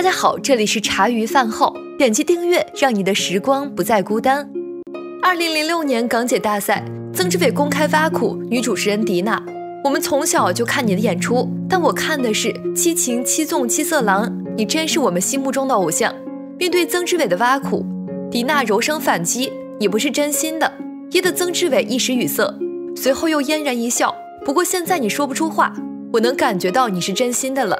大家好，这里是茶余饭后，点击订阅，让你的时光不再孤单。二零零六年港姐大赛，曾志伟公开挖苦女主持人迪娜：“我们从小就看你的演出，但我看的是七情七纵七色狼，你真是我们心目中的偶像。”面对曾志伟的挖苦，迪娜柔声反击：“你不是真心的。”噎得曾志伟一时语塞，随后又嫣然一笑：“不过现在你说不出话，我能感觉到你是真心的了。”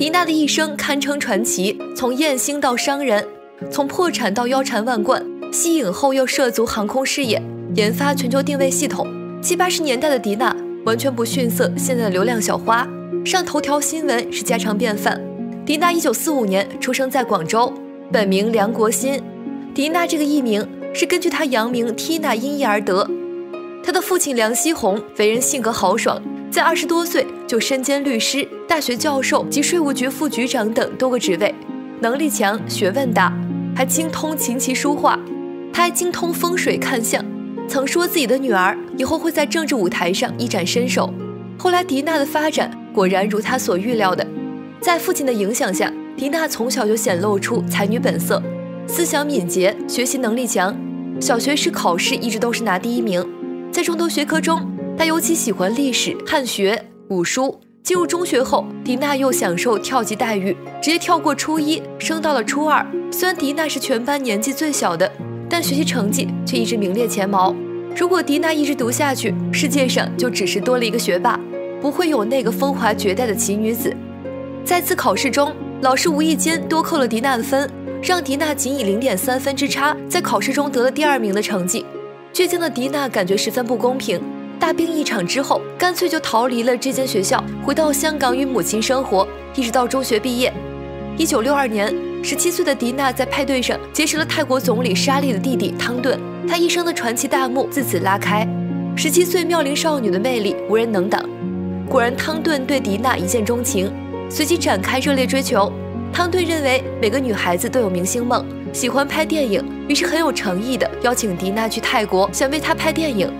迪娜的一生堪称传奇，从艳星到商人，从破产到腰缠万贯，息影后又涉足航空事业，研发全球定位系统。七八十年代的迪娜完全不逊色现在的流量小花，上头条新闻是家常便饭。迪娜一九四五年出生在广州，本名梁国新。迪娜这个艺名是根据她洋名 Tina 音译而得。她的父亲梁锡洪为人性格豪爽。在二十多岁就身兼律师、大学教授及税务局副局长等多个职位，能力强、学问大，还精通琴棋书画。他还精通风水看相，曾说自己的女儿以后会在政治舞台上一展身手。后来迪娜的发展果然如他所预料的，在父亲的影响下，迪娜从小就显露出才女本色，思想敏捷，学习能力强，小学时考试一直都是拿第一名，在众多学科中。他尤其喜欢历史、汉学、武书。进入中学后，迪娜又享受跳级待遇，直接跳过初一，升到了初二。虽然迪娜是全班年纪最小的，但学习成绩却一直名列前茅。如果迪娜一直读下去，世界上就只是多了一个学霸，不会有那个风华绝代的奇女子。在次考试中，老师无意间多扣了迪娜的分，让迪娜仅以零点三分之差在考试中得了第二名的成绩。倔强的迪娜感觉十分不公平。大病一场之后，干脆就逃离了这间学校，回到香港与母亲生活，一直到中学毕业。一九六二年，十七岁的迪娜在派对上结识了泰国总理沙利的弟弟汤顿，她一生的传奇大幕自此拉开。十七岁妙龄少女的魅力无人能挡，果然汤顿对迪娜一见钟情，随即展开热烈追求。汤顿认为每个女孩子都有明星梦，喜欢拍电影，于是很有诚意的邀请迪娜去泰国，想为她拍电影。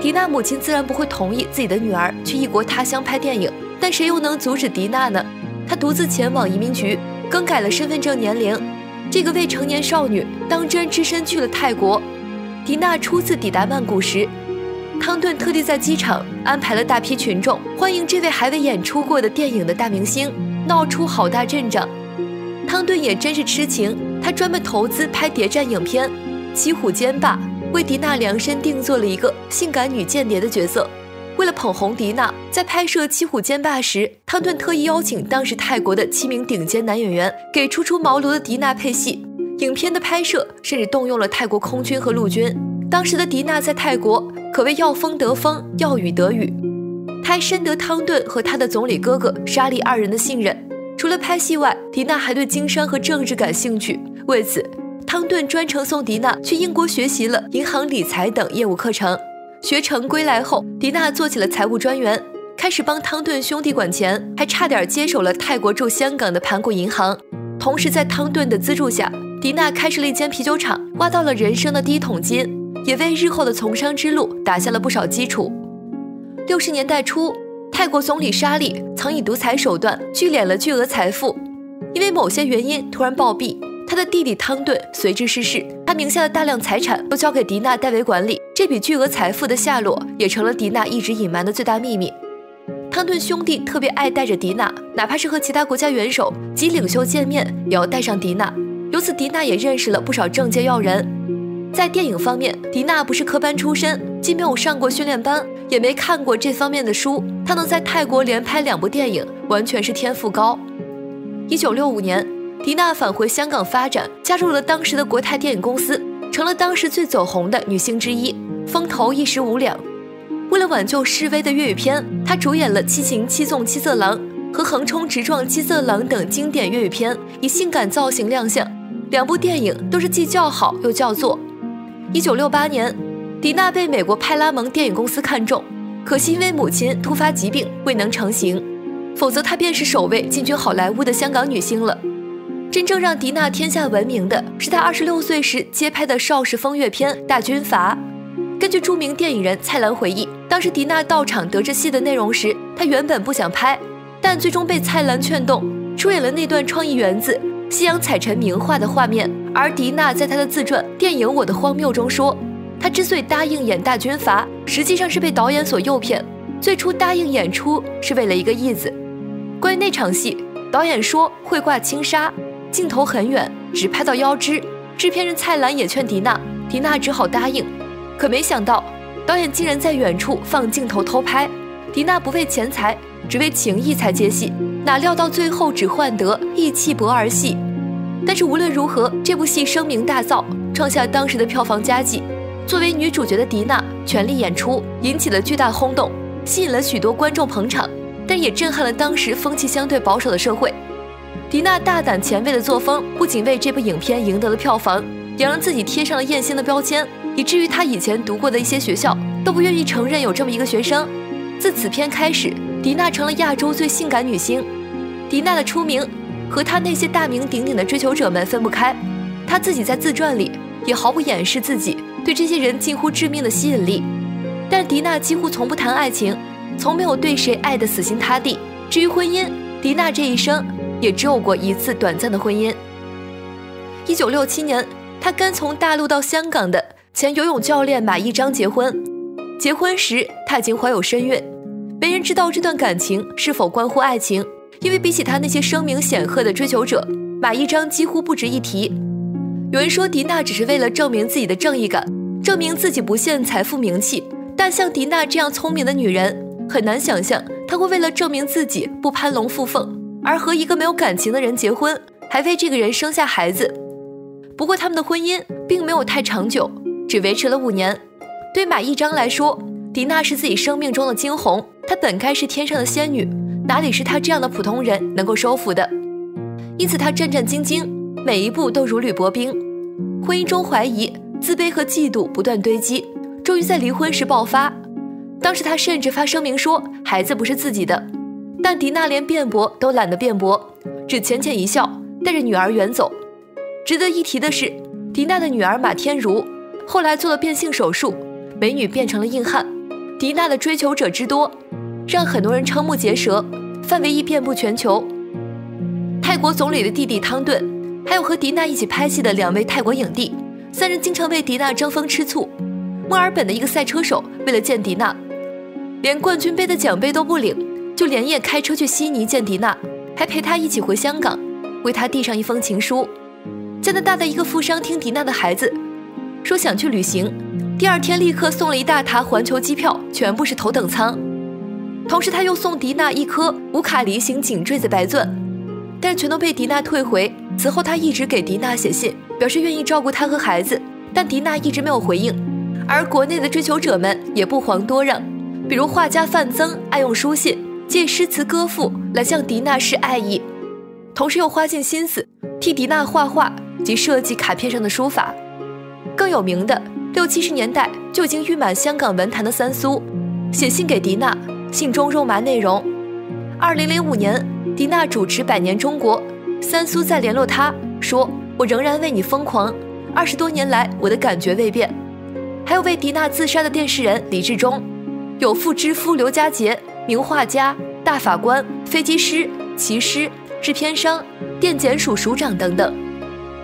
迪娜母亲自然不会同意自己的女儿去异国他乡拍电影，但谁又能阻止迪娜呢？她独自前往移民局更改了身份证年龄，这个未成年少女当真只身去了泰国。迪娜初次抵达曼谷时，汤顿特地在机场安排了大批群众欢迎这位还未演出过的电影的大明星，闹出好大阵仗。汤顿也真是痴情，他专门投资拍谍战影片《骑虎奸霸》。为迪娜量身定做了一个性感女间谍的角色。为了捧红迪娜，在拍摄《七虎奸霸》时，汤顿特意邀请当时泰国的七名顶尖男演员给初出茅庐的迪娜配戏。影片的拍摄甚至动用了泰国空军和陆军。当时的迪娜在泰国可谓要风得风，要雨得雨。她还深得汤顿和他的总理哥哥沙利二人的信任。除了拍戏外，迪娜还对经商和政治感兴趣。为此，汤顿专程送迪娜去英国学习了银行理财等业务课程。学成归来后，迪娜做起了财务专员，开始帮汤顿兄弟管钱，还差点接手了泰国驻香港的盘古银行。同时，在汤顿的资助下，迪娜开设了一间啤酒厂，挖到了人生的第一桶金，也为日后的从商之路打下了不少基础。六十年代初，泰国总理沙利曾以独裁手段聚敛了巨额财富，因为某些原因突然暴毙。他的弟弟汤顿随之逝世，他名下的大量财产都交给迪娜代为管理。这笔巨额财富的下落也成了迪娜一直隐瞒的最大秘密。汤顿兄弟特别爱带着迪娜，哪怕是和其他国家元首及领袖见面，也要带上迪娜。由此，迪娜也认识了不少政界要人。在电影方面，迪娜不是科班出身，既没有上过训练班，也没看过这方面的书。她能在泰国连拍两部电影，完全是天赋高。一九六五年。迪娜返回香港发展，加入了当时的国泰电影公司，成了当时最走红的女星之一，风头一时无两。为了挽救示威的粤语片，她主演了《七情七纵七色狼》和《横冲直撞七色狼》等经典粤语片，以性感造型亮相。两部电影都是既叫好又叫座。一九六八年，迪娜被美国派拉蒙电影公司看中，可惜因为母亲突发疾病未能成行，否则她便是首位进军好莱坞的香港女星了。真正让迪娜天下闻名的是她二十六岁时接拍的邵氏风月片《大军阀》。根据著名电影人蔡澜回忆，当时迪娜到场得知戏的内容时，她原本不想拍，但最终被蔡澜劝动，出演了那段创意源自夕阳彩尘名画的画面。而迪娜在她的自传电影《我的荒谬》中说，她之所以答应演大军阀，实际上是被导演所诱骗。最初答应演出是为了一个义子。关于那场戏，导演说会挂轻纱，镜头很远，只拍到腰肢。制片人蔡澜也劝迪娜，迪娜只好答应。可没想到，导演竟然在远处放镜头偷拍。迪娜不为钱财，只为情义才接戏，哪料到最后只换得义气薄儿戏。但是无论如何，这部戏声名大噪，创下当时的票房佳绩。作为女主角的迪娜全力演出，引起了巨大轰动，吸引了许多观众捧场，但也震撼了当时风气相对保守的社会。迪娜大胆前卫的作风，不仅为这部影片赢得了票房，也让自己贴上了艳星的标签，以至于她以前读过的一些学校都不愿意承认有这么一个学生。自此片开始，迪娜成了亚洲最性感女星。迪娜的出名和她那些大名鼎鼎的追求者们分不开，她自己在自传里也毫不掩饰自己对这些人近乎致命的吸引力。但迪娜几乎从不谈爱情，从没有对谁爱得死心塌地。至于婚姻，迪娜这一生。也只有过一次短暂的婚姻。一九六七年，他跟从大陆到香港的前游泳教练马一章结婚。结婚时，他已经怀有身孕。没人知道这段感情是否关乎爱情，因为比起他那些声名显赫的追求者，马一章几乎不值一提。有人说，迪娜只是为了证明自己的正义感，证明自己不限财富名气。但像迪娜这样聪明的女人，很难想象她会为了证明自己不攀龙附凤。而和一个没有感情的人结婚，还为这个人生下孩子。不过他们的婚姻并没有太长久，只维持了五年。对马一章来说，迪娜是自己生命中的惊鸿，她本该是天上的仙女，哪里是他这样的普通人能够收服的？因此他战战兢兢，每一步都如履薄冰。婚姻中怀疑、自卑和嫉妒不断堆积，终于在离婚时爆发。当时他甚至发声明说，孩子不是自己的。但迪娜连辩驳都懒得辩驳，只浅浅一笑，带着女儿远走。值得一提的是，迪娜的女儿马天如后来做了变性手术，美女变成了硬汉。迪娜的追求者之多，让很多人瞠目结舌，范围亦遍布全球。泰国总理的弟弟汤顿，还有和迪娜一起拍戏的两位泰国影帝，三人经常为迪娜争风吃醋。墨尔本的一个赛车手为了见迪娜，连冠军杯的奖杯都不领。就连夜开车去悉尼见迪娜，还陪她一起回香港，为她递上一封情书。加拿大的一个富商听迪娜的孩子说想去旅行，第二天立刻送了一大沓环球机票，全部是头等舱。同时他又送迪娜一颗无卡梨形颈坠子白钻，但全都被迪娜退回。此后他一直给迪娜写信，表示愿意照顾她和孩子，但迪娜一直没有回应。而国内的追求者们也不遑多让，比如画家范增爱用书信。借诗词歌赋来向迪娜示爱意，同时又花尽心思替迪娜画画及设计卡片上的书法。更有名的，六七十年代就已经誉满香港文坛的三苏，写信给迪娜，信中肉麻内容。二零零五年，迪娜主持《百年中国》，三苏再联络她说：“我仍然为你疯狂，二十多年来我的感觉未变。”还有为迪娜自杀的电视人李志忠，有妇之夫刘家杰。名画家、大法官、飞机师、骑师、制片商、电检署署长等等。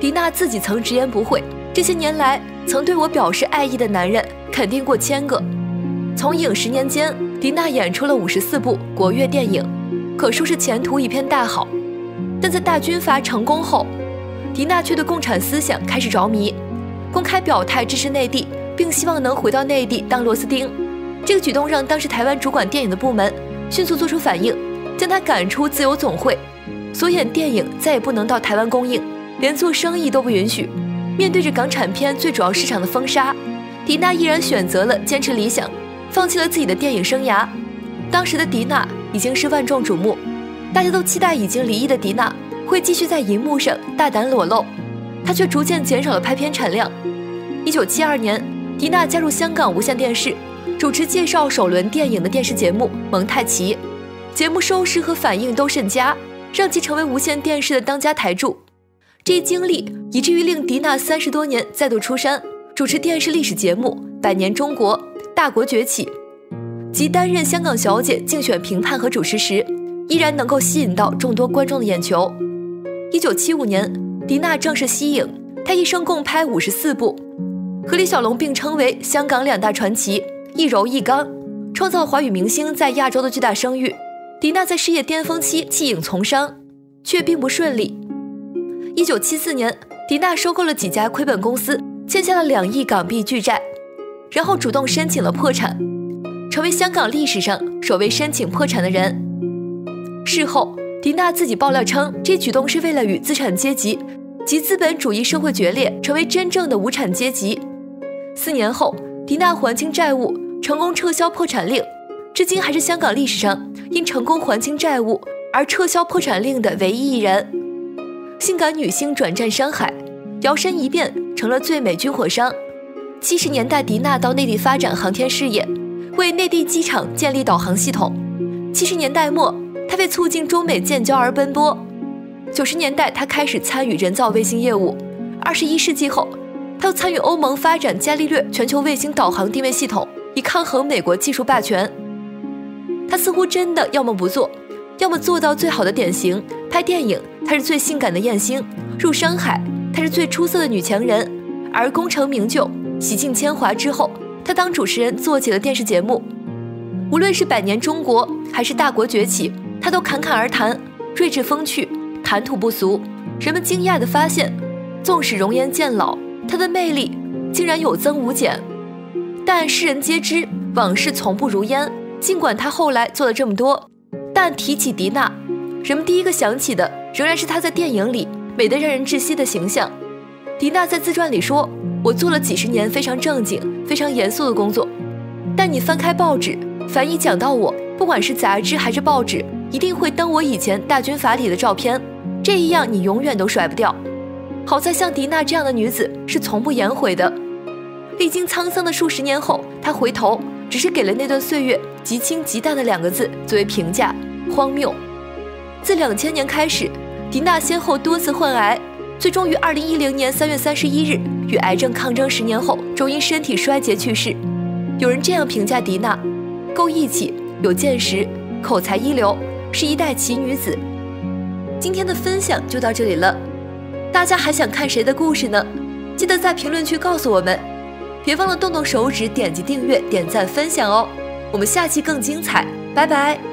迪娜自己曾直言不讳，这些年来曾对我表示爱意的男人肯定过千个。从影十年间，迪娜演出了五十四部国乐电影，可说是前途一片大好。但在大军阀成功后，迪娜却对共产思想开始着迷，公开表态支持内地，并希望能回到内地当螺丝钉。这个举动让当时台湾主管电影的部门迅速做出反应，将他赶出自由总会，所演电影再也不能到台湾公映，连做生意都不允许。面对着港产片最主要市场的封杀，迪娜毅然选择了坚持理想，放弃了自己的电影生涯。当时的迪娜已经是万众瞩目，大家都期待已经离异的迪娜会继续在银幕上大胆裸露，她却逐渐减少了拍片产量。一九七二年，迪娜加入香港无线电视。主持介绍首轮电影的电视节目《蒙太奇》，节目收视和反应都甚佳，让其成为无线电视的当家台柱。这一经历以至于令迪娜三十多年再度出山，主持电视历史节目《百年中国》《大国崛起》，及担任香港小姐竞选评判和主持时，依然能够吸引到众多观众的眼球。一九七五年，迪娜正式息影，她一生共拍五十四部，和李小龙并称为香港两大传奇，一柔一刚，创造华语明星在亚洲的巨大声誉。迪娜在事业巅峰期弃影从商，却并不顺利。一九七四年，迪娜收购了几家亏本公司，欠下了两亿港币巨债，然后主动申请了破产，成为香港历史上首位申请破产的人。事后，迪娜自己爆料称，这举动是为了与资产阶级及资本主义社会决裂，成为真正的无产阶级。四年后，迪娜还清债务，成功撤销破产令，至今还是香港历史上因成功还清债务而撤销破产令的唯一一人。性感女星转战商海，摇身一变成了最美军火商。七十年代，迪娜到内地发展航天事业，为内地机场建立导航系统。七十年代末，她为促进中美建交而奔波。九十年代，她开始参与人造卫星业务。二十一世纪后，她又参与欧盟发展伽利略全球卫星导航定位系统，以抗衡美国技术霸权。她似乎真的要么不做，要么做到最好的典型。拍电影，她是最性感的艳星；入商海，她是最出色的女强人。而功成名就、洗尽铅华之后，她当主持人做起了电视节目。无论是《百年中国》还是《大国崛起》，她都侃侃而谈，睿智风趣，谈吐不俗。人们惊讶地发现，纵使容颜渐老，她的魅力竟然有增无减。但世人皆知，往事从不如烟。尽管她后来做了这么多，但提起迪娜。人们第一个想起的仍然是她在电影里美得让人窒息的形象。迪娜在自传里说：“我做了几十年非常正经、非常严肃的工作，但你翻开报纸，凡一讲到我，不管是杂志还是报纸，一定会登我以前大军阀里的照片。这一样你永远都甩不掉。好在像迪娜这样的女子是从不言悔的。历经沧桑的数十年后，他回头只是给了那段岁月极轻极淡的两个字作为评价：荒谬。”自两千年开始，迪娜先后多次患癌，最终于二零一零年三月三十一日与癌症抗争十年后，终因身体衰竭去世。有人这样评价迪娜：够义气，有见识，口才一流，是一代奇女子。今天的分享就到这里了，大家还想看谁的故事呢？记得在评论区告诉我们，别忘了动动手指点击订阅、点赞、分享哦。我们下期更精彩，拜拜。